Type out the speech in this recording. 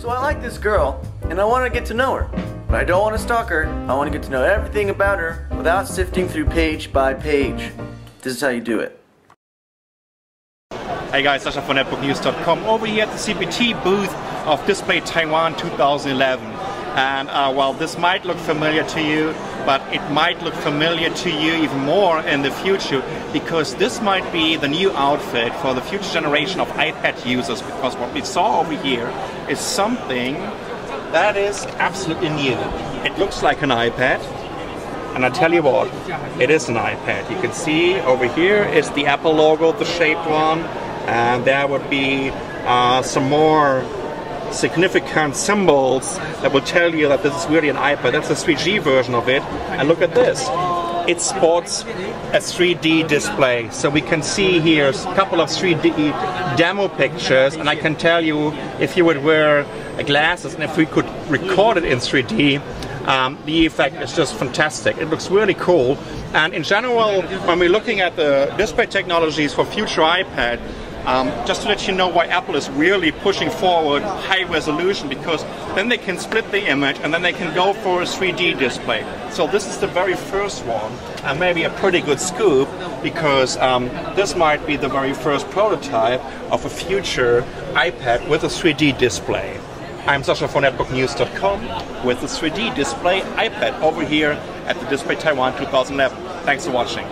So I like this girl, and I want to get to know her. But I don't want to stalk her. I want to get to know everything about her without sifting through page by page. This is how you do it. Hey guys, Sasha from NetbookNews.com over here at the CPT booth of Display Taiwan 2011. And uh, while this might look familiar to you, but it might look familiar to you even more in the future because this might be the new outfit for the future generation of iPad users because what we saw over here is something that is absolutely new. It looks like an iPad, and I tell you what, it is an iPad. You can see over here is the Apple logo, the shaped one, and there would be uh, some more significant symbols that will tell you that this is really an iPad. That's a 3G version of it. And look at this. It sports a 3D display. So we can see here a couple of 3D demo pictures and I can tell you if you would wear glasses and if we could record it in 3D, um, the effect is just fantastic. It looks really cool. And in general, when we're looking at the display technologies for future iPad, um, just to let you know why Apple is really pushing forward high resolution because then they can split the image and then they can go for a 3D display. So this is the very first one and maybe a pretty good scoop because um, this might be the very first prototype of a future iPad with a 3D display. I'm Sasha from NetbookNews.com with the 3D display iPad over here at the Display Taiwan 2011. Thanks for watching.